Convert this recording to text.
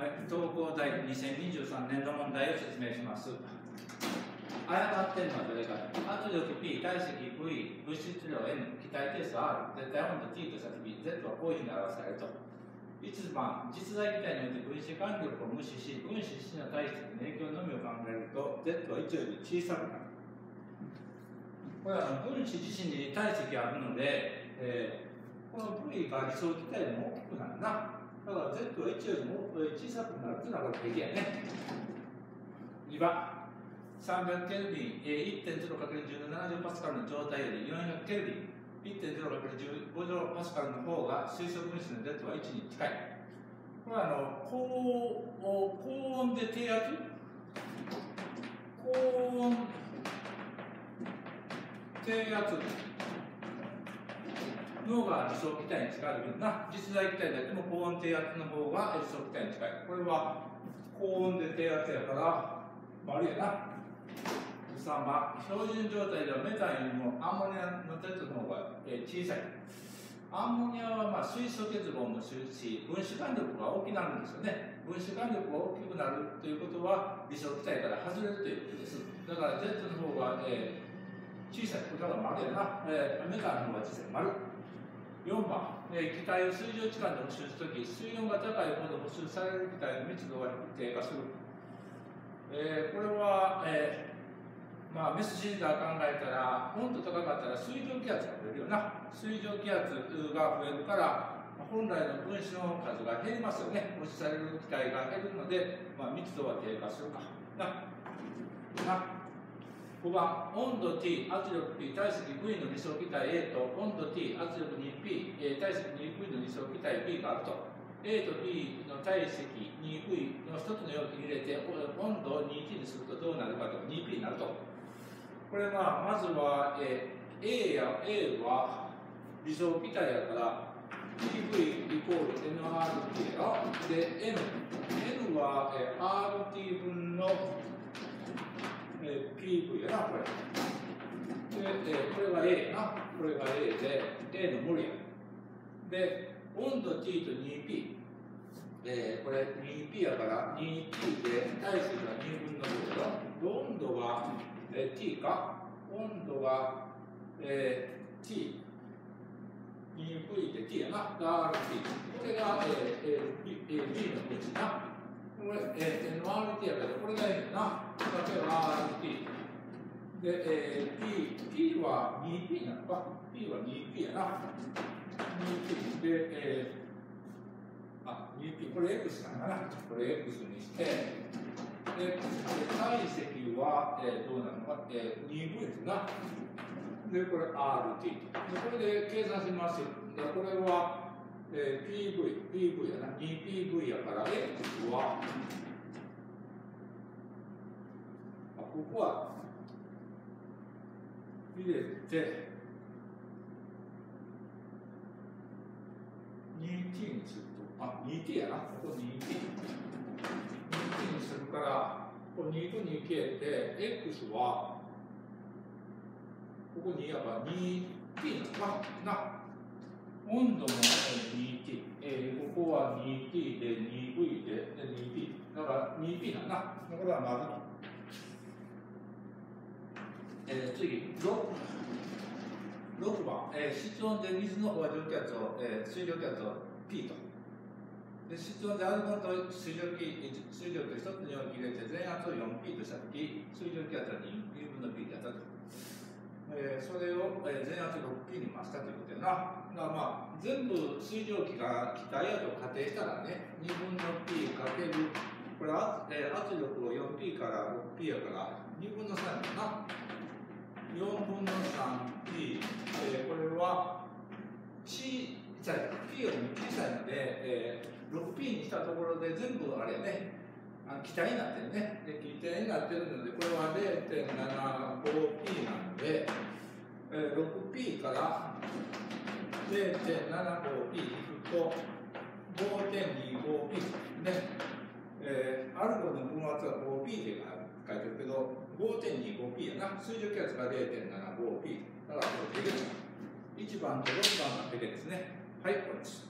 はい、東工大2023年度問題を説明します。誤ってるのはどれか。圧力 P、体積 V、物質量 N、気体定数 R、絶対温度 T としたとき、Z はこういうふうに表されると。1番、実在気体において分子間力を無視し、分子質の体質の影響のみを考えると、Z は1より小さくなる。これは分子自身に体積があるので、えー、この V が理想気体よりも大きくなるな。だから Z は1よりも小さくなるというのはこれやね。2番、300ケルビン、1.0×17 パスカルの状態より400ケルビン、1.0×15 パスカルの方が水素分子の Z は1に近い。これはあの高高温で低圧？高温低圧のが理想気体に近いけどな、実在気体だけも高温低圧の方が理想気体に近い。これは高温で低圧やから、丸やな。3番、標準状態ではメタンよりもアンモニアの Z の方が小さい。アンモニアはまあ水素結合もするし、分子間力が大きくなるんですよね。分子間力が大きくなるということは、理想気体から外れるということです。だから Z の方が、えー、小さい。だから丸やな。えー、メタンの方が小さい。丸。4番、えー、気体を水上置換で補修するとき、水温が高いほど補修される気体の密度が低下する。えー、これは、えーまあ、メスシリンダー考えたら、温度高かったら水蒸気圧が増えるよな。水蒸気圧が増えるから、本来の分子の数が減りますよね。保持される機体が減るので、まあ、密度は低下するか。な。な。5番、温度 T、圧力 P、体積 V の理想気体 A と温度 T、圧力 2P、体積 2V の理想気体 B があると。A と B の体積 2V の一つの容器に入れて、温度を 2T にするとどうなるかと、2P になると。これは、まずは、え A や A は理想気体やから、PV イコール NRT やで、N。N は、え RT 分の、PV やな、これ。で、えー、これが A な。これが A で、A の無理や。で、温度 T と 2P。えー、これ 2P やから 2P で体積が2分の5だろ。温度が、えー、T か。温度が、えー、T。2V で T やな。RT。これが、えー、B, B の1な。これ、えー、RT やからこれが N な。で、えー、P、P は 2P なのか ?P は 2P やな。2P。で、えー、あ、2P、これ X なんだな。これ X にして、で、体積は、えー、どうなのか、えー、2V ですな。で、これ RT。で、これで計算します。で、これは、えー、PV、PV やな、2PV やから、X は、あここは入れて、2T にすると、あ、2T やな、ここ 2T。2T にするから、ここ2と2消えて、X は、ここにやっぱ 2T なのかな。温度も 2t、えー、ここは 2t で 2v で 2p。だから 2p なんだ。これはまずえー、次、6, 6番、えー、室温で水の方は蒸気圧を、えー、水蒸気圧を P と。で室温でアルコールと水蒸気、水蒸気を一つの容器入れて全圧を 4P としたとき、水蒸気圧は 2, 2分の P であったと。えー、それを、えー、全圧 6P に増したということやな。まあ、全部水蒸気が気体やと仮定したらね、2分の P かける、これ圧,、えー、圧力を 4P から 6P やから、2分の3やな。4分の 3P、えー、これは、C、じゃ P よりも小さいので、えー、6P にしたところで全部あれね、あの気体になってるね。で、気体になってるので、これは 0.75P なので、えー、6P から 0.75P いくと 5.25P ね。えー、アルコの分圧は 5P で書いてるけど、5.25P やな。水蒸気圧が 0.75P。だからこれで、1番と6番がペケですね。はい、これです。